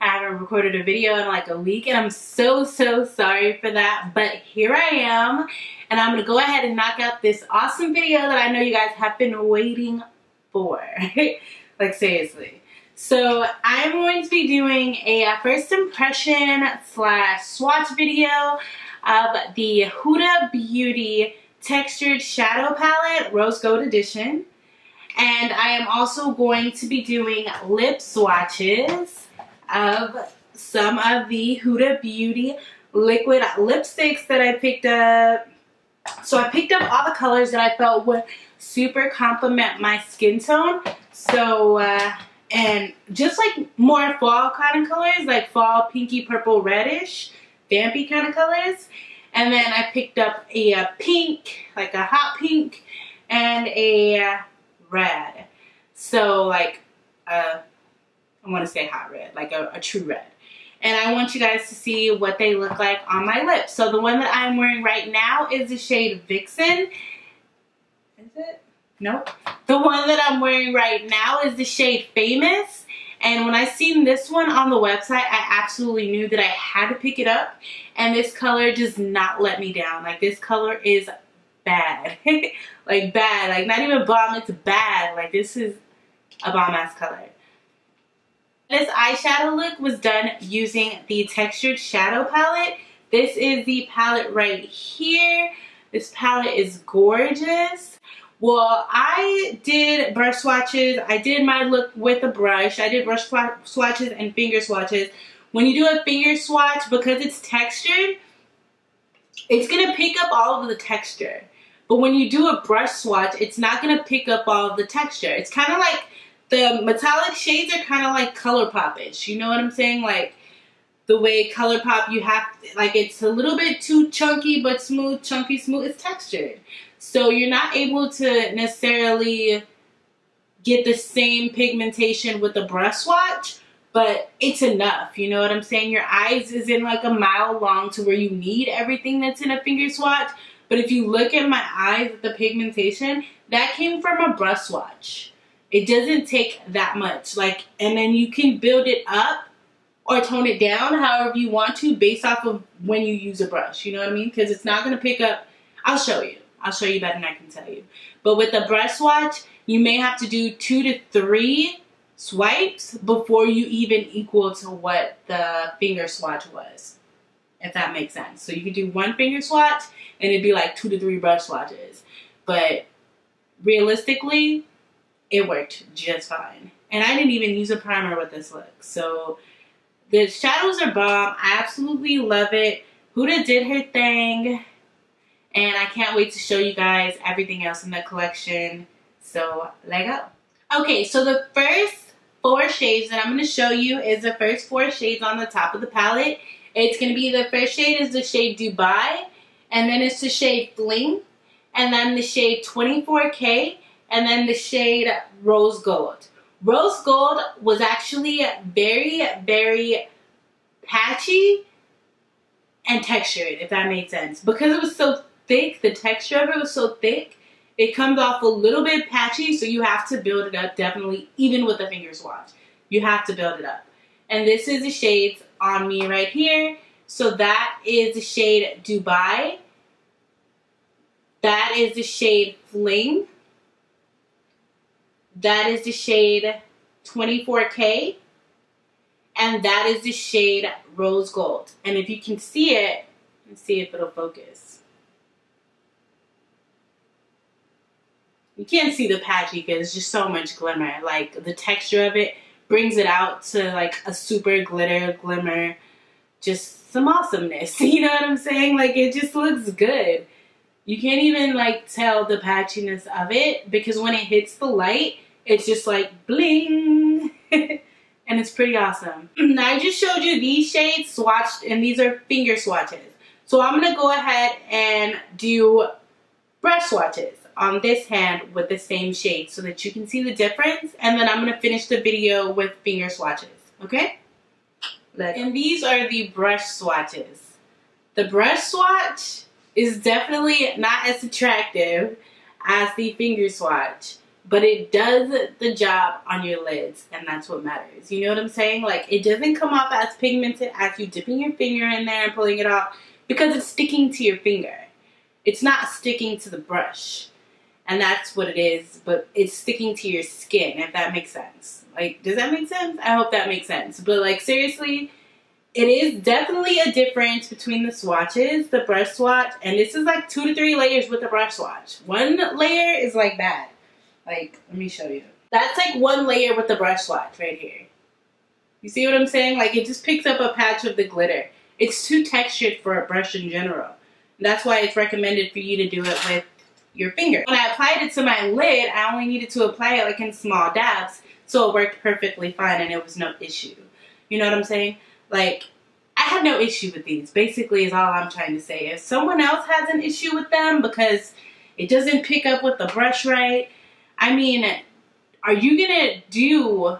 I haven't recorded a video in like a week and I'm so, so sorry for that. But here I am and I'm going to go ahead and knock out this awesome video that I know you guys have been waiting for. like seriously. So I'm going to be doing a uh, first impression slash swatch video of the Huda Beauty Textured Shadow Palette Rose Gold Edition. And I am also going to be doing lip swatches of some of the Huda Beauty liquid lipsticks that I picked up. So I picked up all the colors that I felt would super complement my skin tone. So, uh, and just like more fall kind of colors, like fall pinky purple reddish, vampy kind of colors. And then I picked up a, a pink, like a hot pink, and a red. So like, uh, I want to say hot red, like a, a true red. And I want you guys to see what they look like on my lips. So the one that I'm wearing right now is the shade Vixen. Is it? Nope. The one that I'm wearing right now is the shade Famous. And when I seen this one on the website, I absolutely knew that I had to pick it up. And this color does not let me down. Like this color is bad. like bad. Like not even bomb, it's bad. Like this is a bomb ass color. This eyeshadow look was done using the Textured Shadow Palette. This is the palette right here. This palette is gorgeous. Well, I did brush swatches. I did my look with a brush. I did brush swatches and finger swatches. When you do a finger swatch, because it's textured, it's going to pick up all of the texture. But when you do a brush swatch, it's not going to pick up all of the texture. It's kind of like the metallic shades are kind of like ColourPop-ish. You know what I'm saying? Like the way ColourPop you have, like it's a little bit too chunky but smooth, chunky, smooth. It's textured. So you're not able to necessarily get the same pigmentation with a brush swatch, but it's enough. You know what I'm saying? Your eyes is in like a mile long to where you need everything that's in a finger swatch. But if you look at my eyes, the pigmentation, that came from a brush swatch. It doesn't take that much. Like, and then you can build it up or tone it down however you want to based off of when you use a brush. You know what I mean? Because it's not going to pick up. I'll show you. I'll show you better than I can tell you. But with a brush swatch, you may have to do two to three swipes before you even equal to what the finger swatch was. If that makes sense. So you could do one finger swatch and it'd be like two to three brush swatches. But realistically, it worked just fine. And I didn't even use a primer with this look. So the shadows are bomb. I absolutely love it. Huda did her thing. And I can't wait to show you guys everything else in the collection. So let go. Okay, so the first four shades that I'm going to show you is the first four shades on the top of the palette. It's going to be the first shade is the shade Dubai. And then it's the shade Fling. And then the shade 24K and then the shade Rose Gold. Rose Gold was actually very, very patchy and textured, if that made sense. Because it was so thick, the texture of it was so thick, it comes off a little bit patchy, so you have to build it up definitely, even with a finger swatch. You have to build it up. And this is the shades on me right here. So that is the shade Dubai. That is the shade Fling. That is the shade 24K. And that is the shade Rose Gold. And if you can see it, let's see if it'll focus. You can't see the patchy because it's just so much glimmer. Like the texture of it brings it out to like a super glitter, glimmer, just some awesomeness. You know what I'm saying? Like it just looks good. You can't even like tell the patchiness of it because when it hits the light, it's just like bling. and it's pretty awesome. Now I just showed you these shades swatched and these are finger swatches. So I'm going to go ahead and do brush swatches on this hand with the same shade so that you can see the difference. And then I'm going to finish the video with finger swatches. Okay? Let's. And these are the brush swatches. The brush swatch is definitely not as attractive as the finger swatch but it does the job on your lids, and that's what matters. You know what I'm saying? Like, it doesn't come off as pigmented as you dipping your finger in there and pulling it off because it's sticking to your finger. It's not sticking to the brush. And that's what it is, but it's sticking to your skin, if that makes sense. Like, does that make sense? I hope that makes sense. But, like, seriously, it is definitely a difference between the swatches, the brush swatch, and this is like two to three layers with the brush swatch. One layer is like that. Like, let me show you. That's like one layer with the brush swatch right here. You see what I'm saying? Like, it just picks up a patch of the glitter. It's too textured for a brush in general. That's why it's recommended for you to do it with your finger. When I applied it to my lid, I only needed to apply it like in small dabs, so it worked perfectly fine and it was no issue. You know what I'm saying? Like, I have no issue with these, basically is all I'm trying to say. If someone else has an issue with them because it doesn't pick up with the brush right, I mean, are you gonna do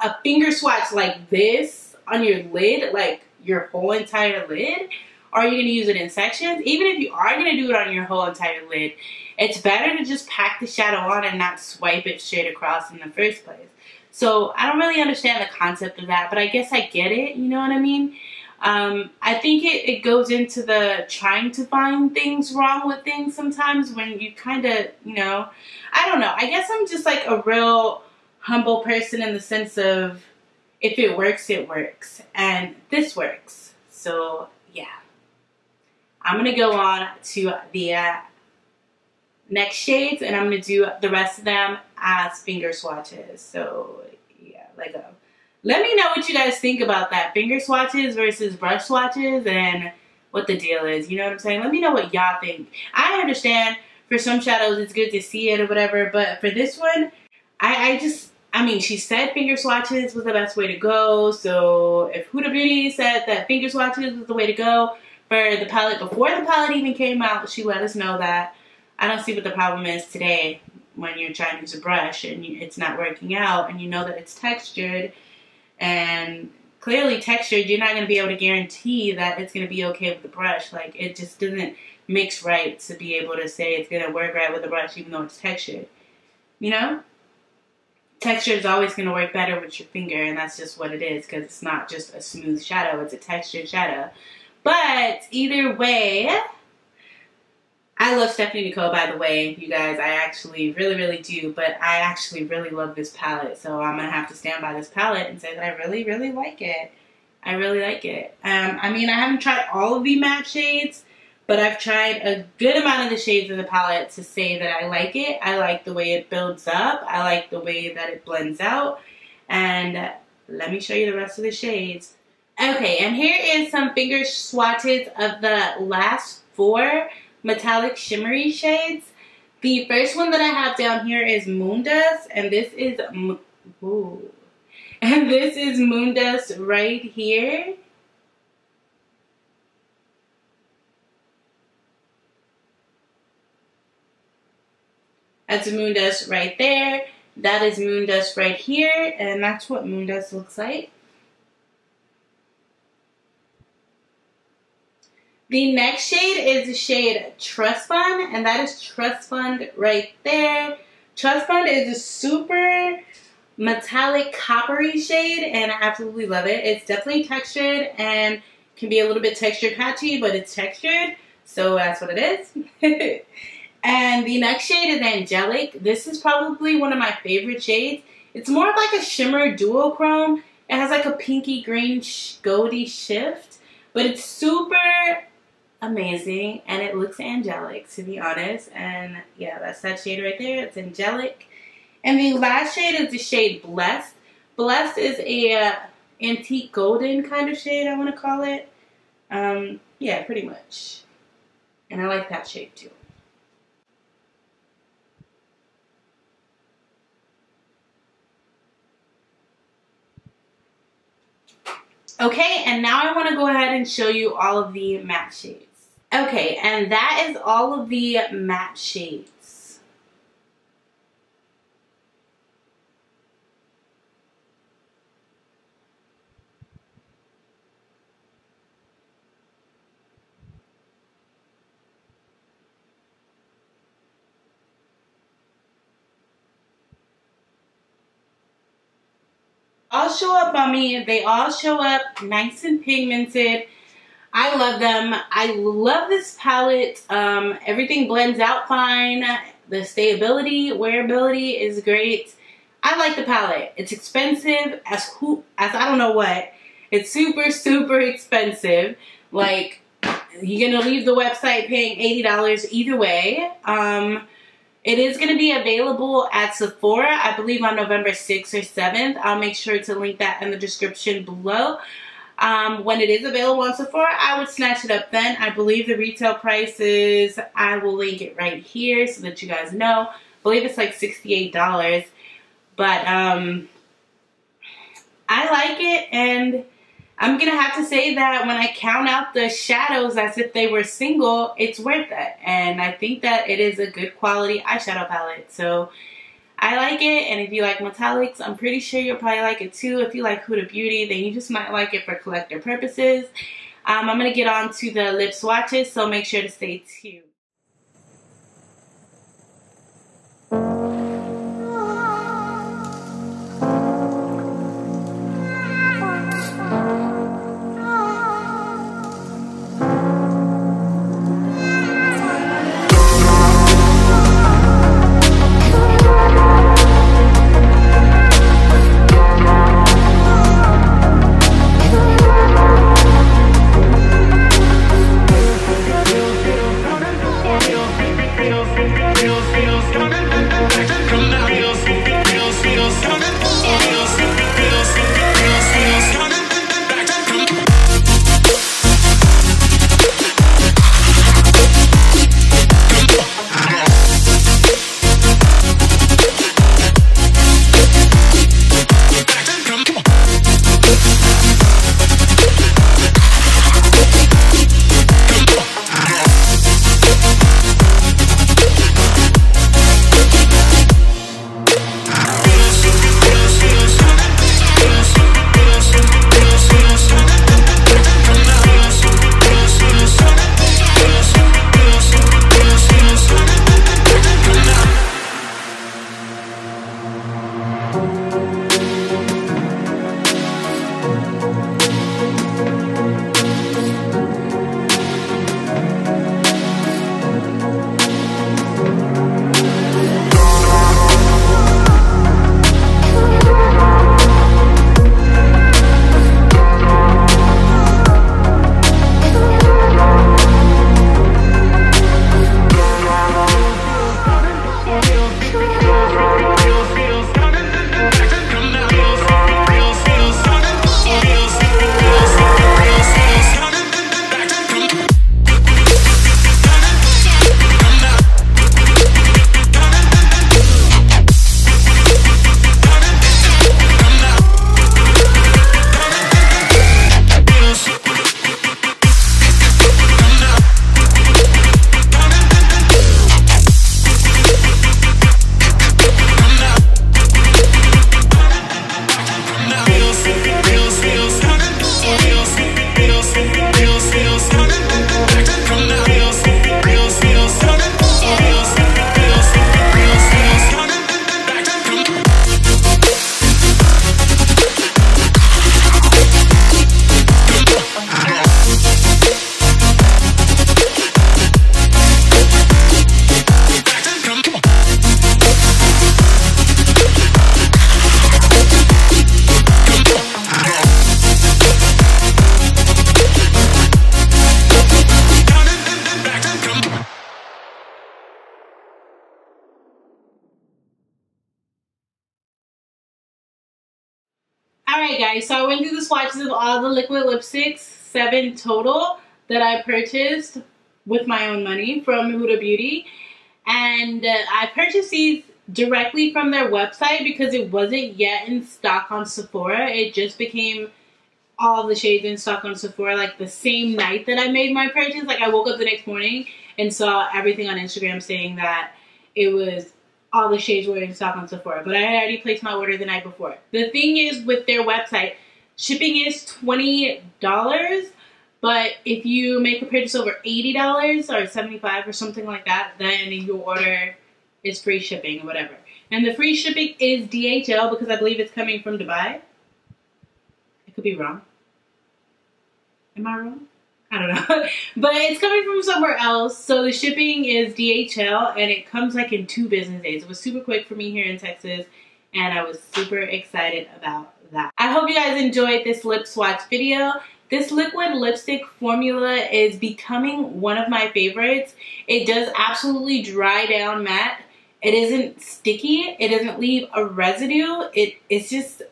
a finger swatch like this on your lid, like your whole entire lid? Or are you gonna use it in sections? Even if you are gonna do it on your whole entire lid, it's better to just pack the shadow on and not swipe it straight across in the first place. So I don't really understand the concept of that, but I guess I get it, you know what I mean? Um, I think it, it goes into the trying to find things wrong with things sometimes when you kind of, you know, I don't know. I guess I'm just like a real humble person in the sense of if it works, it works. And this works. So, yeah. I'm going to go on to the uh, next shades and I'm going to do the rest of them as finger swatches. So, yeah, let go. Let me know what you guys think about that. Finger swatches versus brush swatches and what the deal is. You know what I'm saying? Let me know what y'all think. I understand for some shadows it's good to see it or whatever, but for this one, I, I just, I mean, she said finger swatches was the best way to go. So if Huda Beauty said that finger swatches was the way to go for the palette before the palette even came out, she let us know that. I don't see what the problem is today when you're trying to use a brush and it's not working out and you know that it's textured and clearly textured, you're not going to be able to guarantee that it's going to be okay with the brush. Like, it just doesn't mix right to be able to say it's going to work right with the brush even though it's textured. You know? Texture is always going to work better with your finger, and that's just what it is because it's not just a smooth shadow, it's a textured shadow. But either way, I love Stephanie Nicole, by the way, you guys. I actually really, really do. But I actually really love this palette. So I'm going to have to stand by this palette and say that I really, really like it. I really like it. Um, I mean, I haven't tried all of the matte shades, but I've tried a good amount of the shades in the palette to say that I like it. I like the way it builds up. I like the way that it blends out. And let me show you the rest of the shades. Okay, and here is some finger swatches of the last four metallic shimmery shades. The first one that I have down here is Moon Dust, and this is, ooh, and this is Moon Dust right here. That's Moon Dust right there. That is Moon Dust right here, and that's what Moon Dust looks like. The next shade is the shade Trust Fund, and that is Trust Fund right there. Trust Fund is a super metallic coppery shade, and I absolutely love it. It's definitely textured and can be a little bit textured patchy, but it's textured, so that's what it is. and the next shade is Angelic. This is probably one of my favorite shades. It's more of like a shimmer duochrome. It has like a pinky green goldy shift, but it's super amazing and it looks angelic to be honest. And yeah that's that shade right there. It's angelic. And the last shade is the shade blessed. Blessed is a uh, antique golden kind of shade i want to call it. Um yeah pretty much. And i like that shade too. Okay, and now I want to go ahead and show you all of the matte shades. Okay, and that is all of the matte shades. All show up on me. They all show up nice and pigmented I love them. I love this palette. Um, everything blends out fine. The stayability, wearability is great. I like the palette. It's expensive as who as I don't know what. It's super super expensive. Like you're gonna leave the website paying eighty dollars either way. Um, it is going to be available at Sephora, I believe on November 6th or 7th. I'll make sure to link that in the description below. Um, when it is available on Sephora, I would snatch it up then. I believe the retail price is, I will link it right here so that you guys know. I believe it's like $68. But um, I like it and I'm going to have to say that when I count out the shadows as if they were single, it's worth it. And I think that it is a good quality eyeshadow palette. So I like it. And if you like metallics, I'm pretty sure you'll probably like it too. If you like Huda Beauty, then you just might like it for collector purposes. Um, I'm going to get on to the lip swatches, so make sure to stay tuned. Alright guys, so I went through the swatches of all the liquid lipsticks, seven total, that I purchased with my own money from Huda Beauty. And uh, I purchased these directly from their website because it wasn't yet in stock on Sephora. It just became all the shades in stock on Sephora like the same night that I made my purchase. Like I woke up the next morning and saw everything on Instagram saying that it was all the shades were in stock on Sephora, but I had already placed my order the night before. The thing is with their website, shipping is $20, but if you make a purchase over $80 or 75 or something like that, then your order is free shipping or whatever. And the free shipping is DHL because I believe it's coming from Dubai. I could be wrong. Am I wrong? I don't know. but it's coming from somewhere else. So the shipping is DHL and it comes like in two business days. It was super quick for me here in Texas and I was super excited about that. I hope you guys enjoyed this lip swatch video. This liquid lipstick formula is becoming one of my favorites. It does absolutely dry down matte. It isn't sticky. It doesn't leave a residue. It, it's just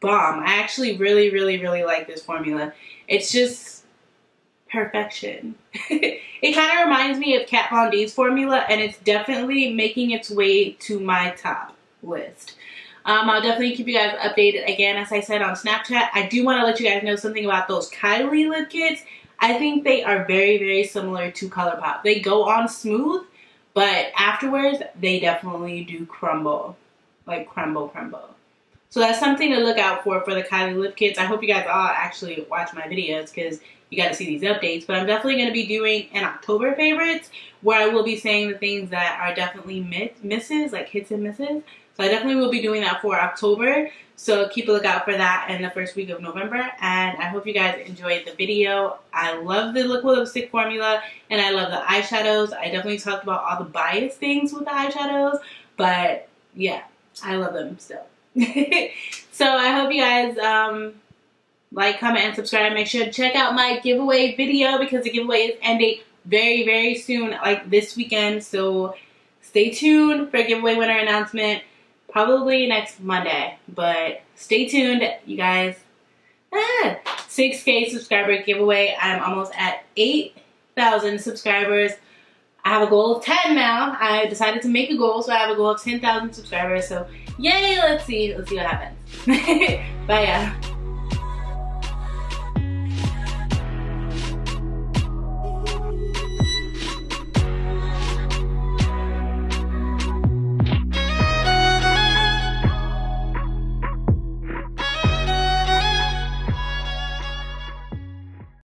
bomb. I actually really, really, really like this formula. It's just perfection. it kind of reminds me of Kat Von D's formula and it's definitely making its way to my top list. Um, I'll definitely keep you guys updated again, as I said on Snapchat. I do want to let you guys know something about those Kylie lip kits. I think they are very, very similar to ColourPop. They go on smooth, but afterwards, they definitely do crumble. Like crumble, crumble. So that's something to look out for for the Kylie lip kits. I hope you guys all actually watch my videos because you got to see these updates. But I'm definitely going to be doing an October favorites where I will be saying the things that are definitely misses, like hits and misses. So I definitely will be doing that for October. So keep a lookout for that in the first week of November. And I hope you guys enjoyed the video. I love the liquid lipstick formula and I love the eyeshadows. I definitely talked about all the bias things with the eyeshadows. But yeah, I love them still. so I hope you guys um, like, comment, and subscribe. Make sure to check out my giveaway video because the giveaway is ending very, very soon, like this weekend. So stay tuned for giveaway winner announcement probably next Monday. But stay tuned, you guys. Ah, 6K subscriber giveaway. I'm almost at 8,000 subscribers. I have a goal of 10 now. I decided to make a goal, so I have a goal of 10,000 subscribers. So yay, let's see. Let's see what happens. Bye, yeah.